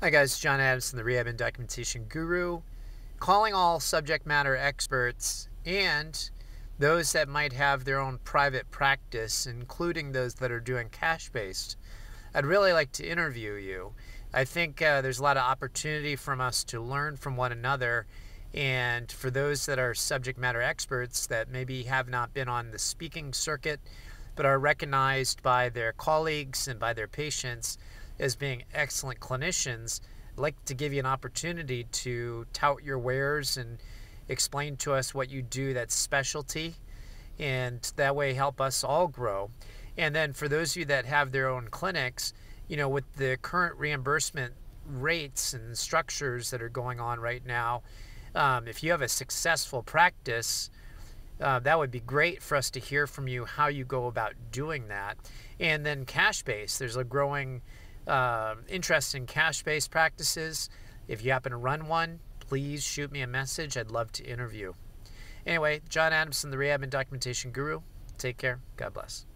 Hi guys, John Adamson, the Rehab and Documentation Guru, calling all subject matter experts and those that might have their own private practice, including those that are doing cash based. I'd really like to interview you. I think uh, there's a lot of opportunity from us to learn from one another. And for those that are subject matter experts that maybe have not been on the speaking circuit, but are recognized by their colleagues and by their patients as being excellent clinicians, like to give you an opportunity to tout your wares and explain to us what you do that's specialty, and that way help us all grow. And then for those of you that have their own clinics, you know, with the current reimbursement rates and structures that are going on right now, um, if you have a successful practice, uh, that would be great for us to hear from you how you go about doing that. And then cash base there's a growing uh, interest in cash based practices. If you happen to run one, please shoot me a message. I'd love to interview. Anyway, John Adamson, the Rehab and Documentation Guru. Take care. God bless.